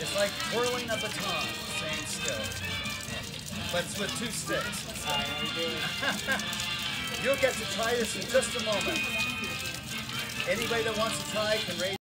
It's like twirling a baton, same still, But it's with two sticks. You'll get to try this in just a moment. Anybody that wants to try can raise